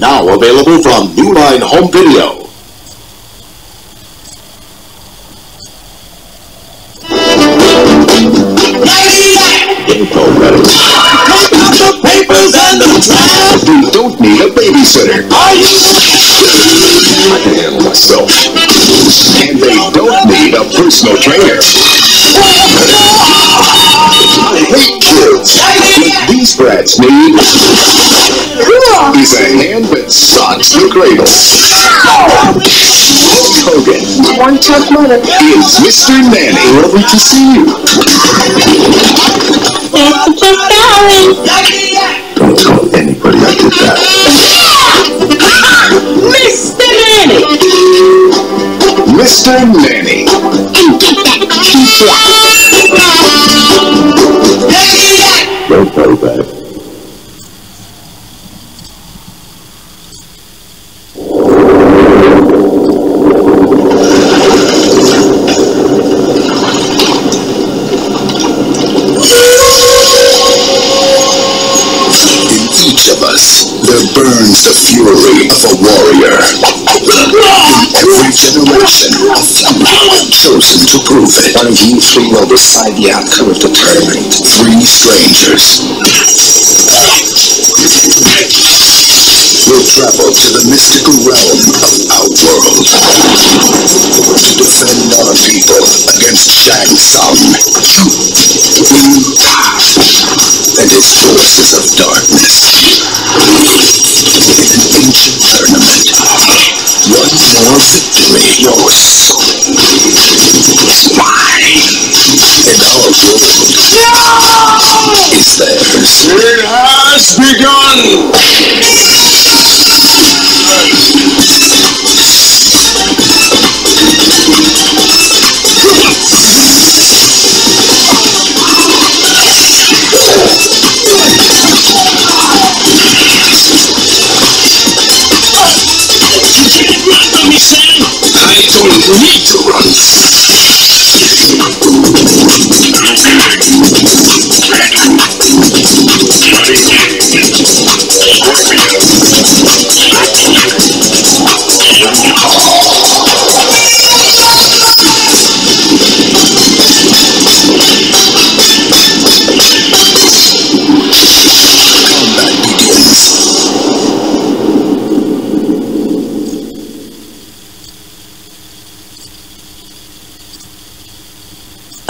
Now available from New Line Home Video. You don't need a babysitter. Are you? I can handle myself. And they don't need a personal trainer. I hate kids. These brats need is a hand that socks the cradle. Hogan One tough mother. is Mr. Nanny. Lovely to see you. That's darling. Don't tell anybody I did that. Mr. Nanny. Mr. Nanny. And get that pizza. Don't play bad. Us, there burns the fury of a warrior. In every generation, a few chosen to prove it. One of you three will decide the outcome of the tournament. Three strangers will travel to the mystical realm of Outworld to defend our people against Shang Tsung, Ka, and his forces of darkness. In an ancient tournament, one more victory, your soul is mine, and our world is theirs. It has begun. Don't need to run.